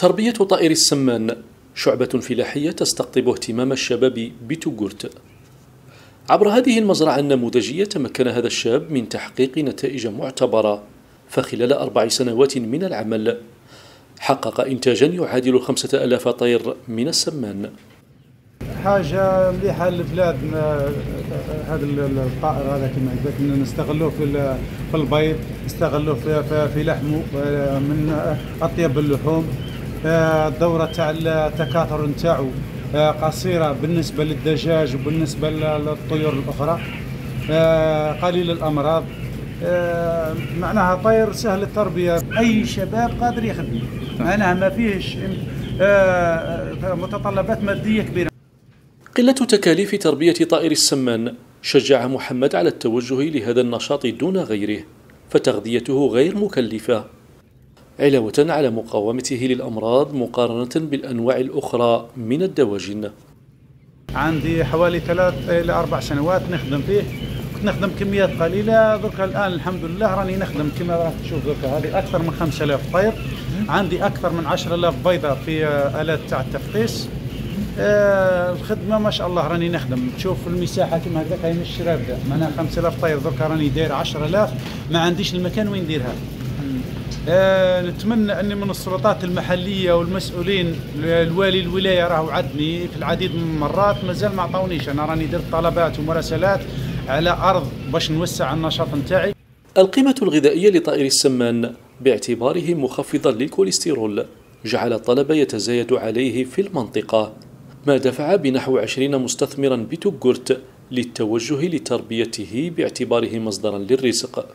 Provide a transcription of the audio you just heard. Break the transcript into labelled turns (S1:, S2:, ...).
S1: تربية طائر السمان شعبة فلاحية تستقطب اهتمام الشباب بتوغورت. عبر هذه المزرعة النموذجية تمكن هذا الشاب من تحقيق نتائج معتبرة فخلال أربع سنوات من العمل حقق إنتاجا يعادل خمسة ألاف طير من السمان.
S2: حاجة مليحة للبلاد هذا الطائر هذا كما قلت نستغلوه في في البيض نستغلوه في في لحمه من أطيب اللحوم. الدورة تاع التكاثر نتاعو قصيرة بالنسبة للدجاج وبالنسبة للطيور الأخرى. قليل الأمراض. معناها طير سهل التربية. أي شباب قادر يخدم. معناها ما فيهش متطلبات مادية كبيرة.
S1: قلة تكاليف تربية طائر السمان شجع محمد على التوجه لهذا النشاط دون غيره فتغذيته غير مكلفة. علاوة على مقاومته للأمراض مقارنة بالأنواع الأخرى من الدواجن.
S2: عندي حوالي ثلاث إلى أربع سنوات نخدم فيه. كنت نخدم كميات قليلة. درك الآن الحمد لله راني نخدم كما راح تشوف درك هذه أكثر من 5000 طير. عندي أكثر من 10000 بيضة في آلات تاع التفقيس. آه الخدمة ما شاء الله راني نخدم. تشوف المساحة كما هكذاك هاي مش رابده معناها 5000 طير درك راني داير 10000 ما عنديش المكان وين نديرها. آه نتمنى أني من السلطات المحلية والمسؤولين الوالي الولاية راهو عدني في العديد من المرات مازال ما عطاونيش. أنا راني درت طلبات ومراسلات على أرض باش نوسع النشاط نتاعي.
S1: القيمة الغذائية لطائر السمان باعتباره مخفضا للكوليسترول جعل الطلب يتزايد عليه في المنطقة. ما دفع بنحو عشرين مستثمرا بتوغورت للتوجه لتربيته باعتباره مصدرا للرزق.